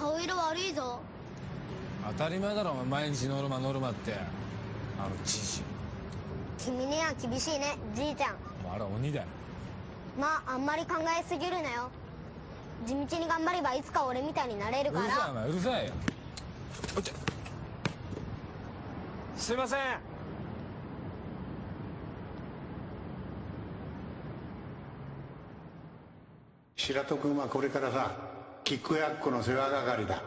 顔色悪いぞ。当たり前だろお前毎日ノルマノルマって。あのじじい君には厳しいねじいちゃん。あれ鬼だよ。まああんまり考えすぎるなよ。地道に頑張ればいつか俺みたいになれるかうるさいおら前。うるさいよ。すいません。白戸君はこれからさキックヤックの世話係だ。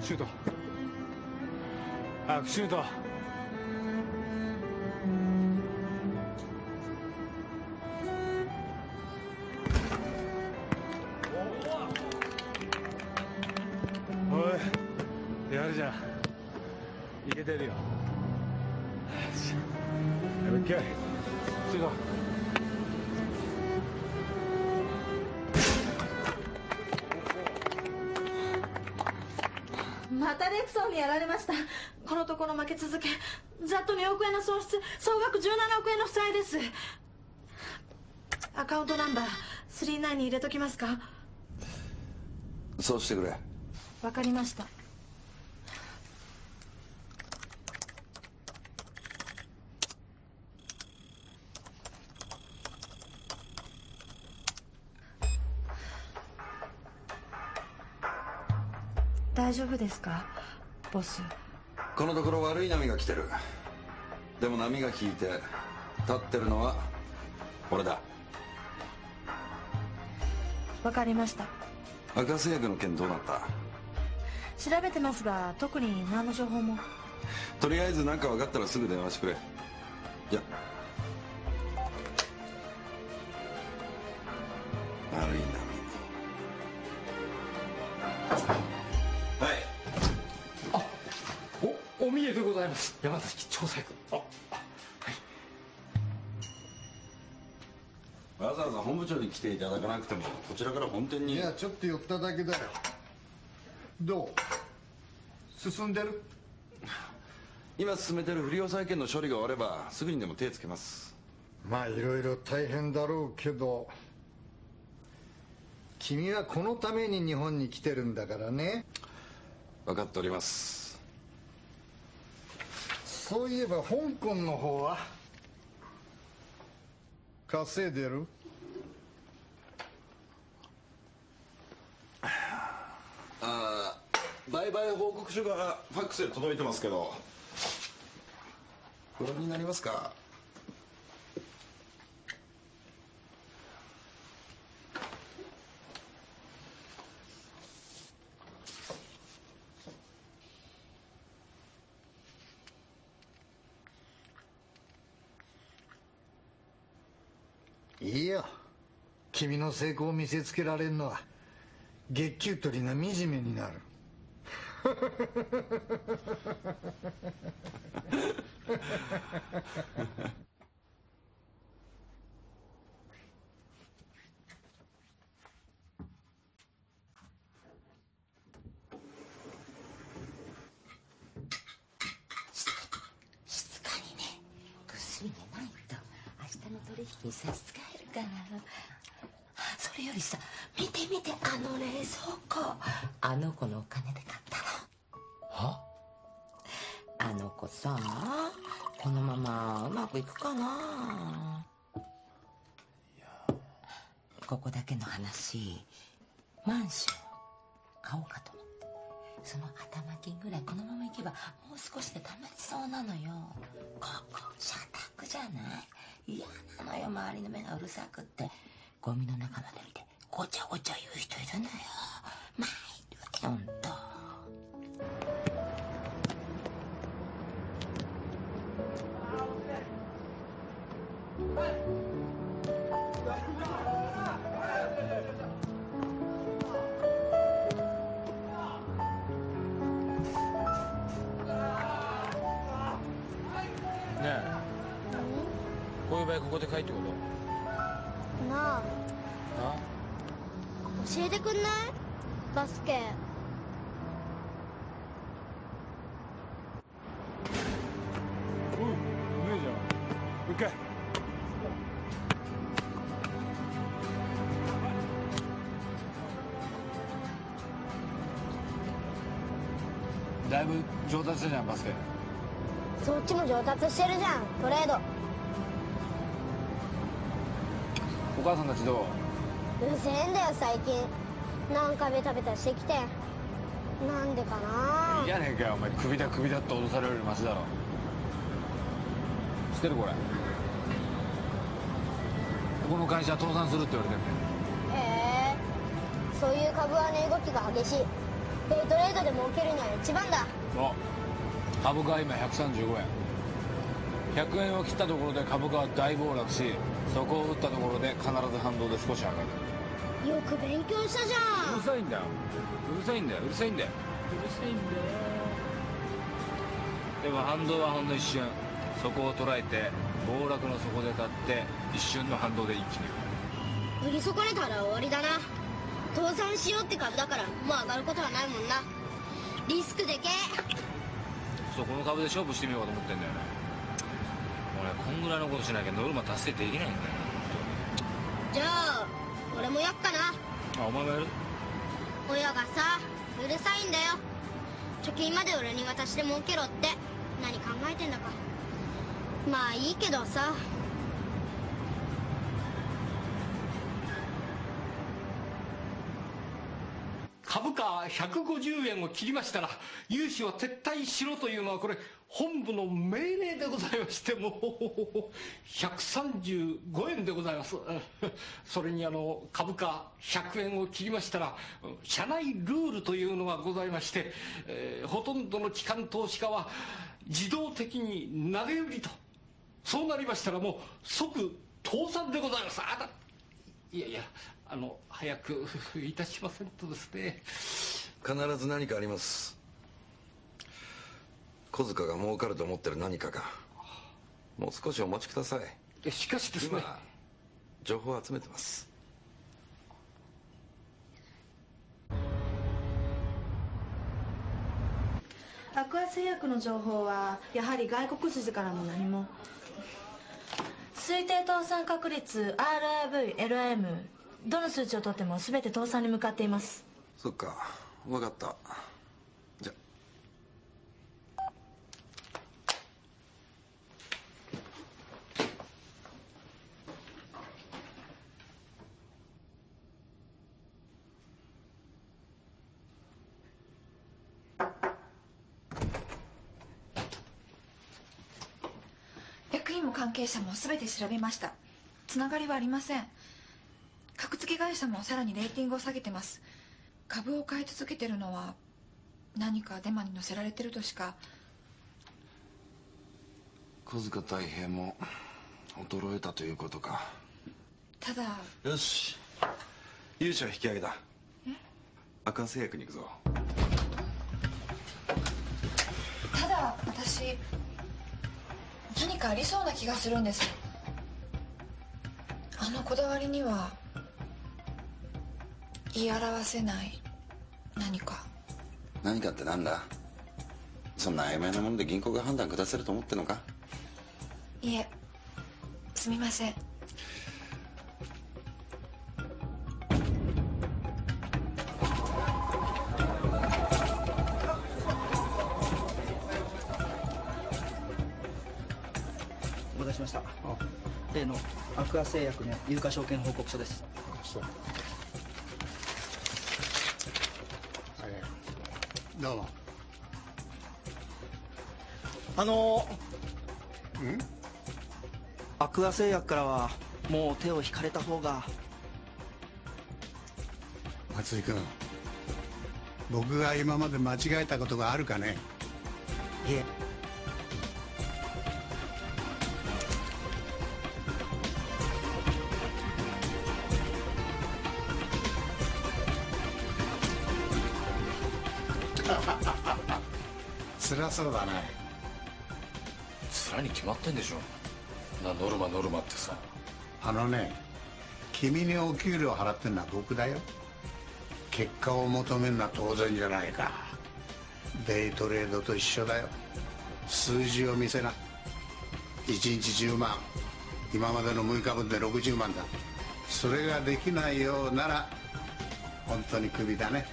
シュート早くシュート。おいやるじゃん。いけてるよ。よし。もう一回シュート。またレクソンにやられました。このところ負け続けざっと2億円の損失総額17億円の負債です。アカウントナンバー39に入れときますか？そうしてくれ。わかりました。大丈夫ですか？ボスこのところ悪い波が来てる。でも波が引いて立ってるのは俺だ。わかりました。赤製薬の件どうなった？調べてますが特に何の情報も。とりあえず何か分かったらすぐ電話してくれ。じゃ。悪い波です。山崎調査官あわざわざ本部長に来ていただかなくてもこちらから本店に。いやちょっと寄っただけだよ。どう？進んでる？今進めてる不良債権の処理が終わればすぐにでも手つけます。まあいろいろ大変だろうけど君はこのために日本に来てるんだからね。分かっておりますそういえば香港の方は稼いでる？ああ売買報告書がファックスで届いてますけどご覧になりますか？いいよ。君の成功を見せつけられるのは月給取りが惨めになる。静かにね薬寝ないと明日の取引に差し支えからそれよりさ見て見てあの冷蔵庫。あの子のお金で買ったの。は？あの子さこのままうまくいくかな？ここだけの話。マンション買おうかと思って。その頭金ぐらいこのままいけばもう少しで貯まりそうなのよ。ここ社宅じゃない？嫌なのよ周りの目がうるさくって。ゴミの中まで見てごちゃごちゃ言う人いるのよ。場合ここで買いってこなあ。とあ？教えてくんない？バスケ。うんうめえじゃん。もう一回だいぶ上達したじゃんバスケ。そっちも上達してるじゃんトレード母さんたちどう？うるせえんだよ最近。なんかベタベタしてきて。なんでかな。いいやねえかよお前首だ首だって脅されるよりマシだろ。知ってるこれ？この会社倒産するって言われてんだよへえ。そういう株は値動きが激しい。デイトレードで儲けるには一番だ。そう株価は今135円100円を切ったところで株価は大暴落しそこを打ったところで必ず反動で少し上がる。よく勉強したじゃうんるさいんだよ。うるさいんだよ。うるさいんだよ。うるさいんだよ。でも反動はほんの一瞬。そこを捉えて暴落の底で立って一瞬の反動で一気に売り損ねたら終わりだな。倒産しようって株だからもう上がることはないもんな。リスクでけ。えそこの株で勝負してみようかと思ってんだよね俺こんぐらいのことしなきゃノルマ達成できないんだよ。じゃあ俺もやっかな。あお前もやる？親がさうるさいんだよ。貯金まで俺に渡して儲けろって。何考えてんだか。まあいいけどさ株価150円を切りましたら融資を撤退しろというのはこれ本部の命令でございましてもう135円でございます。それにあの株価100円を切りましたら社内ルールというのがございまして、えーほとんどの機関投資家は自動的に投げ売りとそうなりましたらもう即倒産でございます。あだいやいやあの早く いたしませんとですね。必ず何かあります。小塚が儲かると思ってる何かが。もう少しお待ちください。しかしですね。今情報を集めてます。アクア製薬の情報はやはり外国筋からも何も。推定倒産確率 RIVLM どの数値をとっても全て倒産に向かっています。そっか分かった。じゃ。役員も関係者も全て調べました。つながりはありません。格付け会社もさらにレーティングを下げてます。株を買い続けてるのは何かデマに載せられてるとしか。小塚太平も衰えたということか。ただよし。融資は引き上げだ。アクア製薬に行くぞ。ただ私何かありそうな気がするんです。あのこだわりには言い表せない。何か。何かってなんだ？そんな曖昧なもので銀行が判断下せると思ってんのか？いえ。すみません。お待たせしました。例のアクア製薬の有価証券報告書ですどうも。あのアクア製薬からはもう手を引かれた方が。松井君僕が今まで間違えたことがあるかね？いえ辛そうだね。辛いに決まってんでしょ。なノルマノルマってさ。あのね君にお給料払ってんのは僕だよ。結果を求めるのは当然じゃないか。デイトレードと一緒だよ。数字を見せな。1日10万。今までの6日分で60万だ。それができないようなら本当にクビだね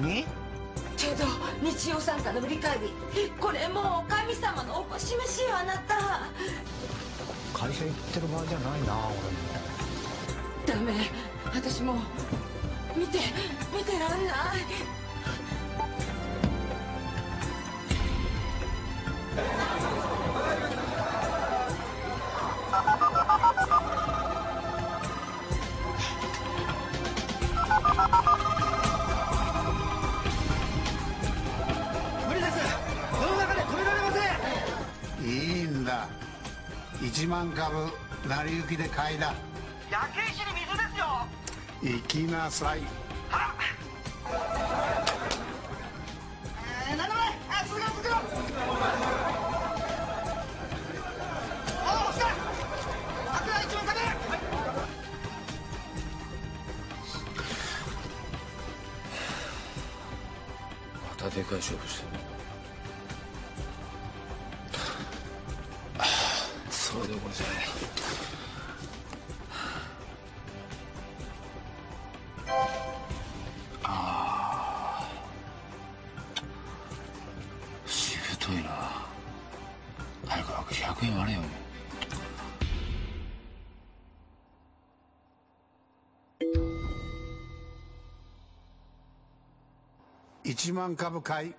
何？けど日曜参加の振り返りこれもう神様のおぼし飯よあなた。会社行ってる場合じゃないな俺も。ダメ。私もう見て見てらんない1万株成り行きで買いだ。焼け石に水ですよ。行きなさい。えー、7枚あ続けろ続けろおお来た。あとは1万株またでかい勝負してるしいな。早く早く100円割れよ。1万株買い。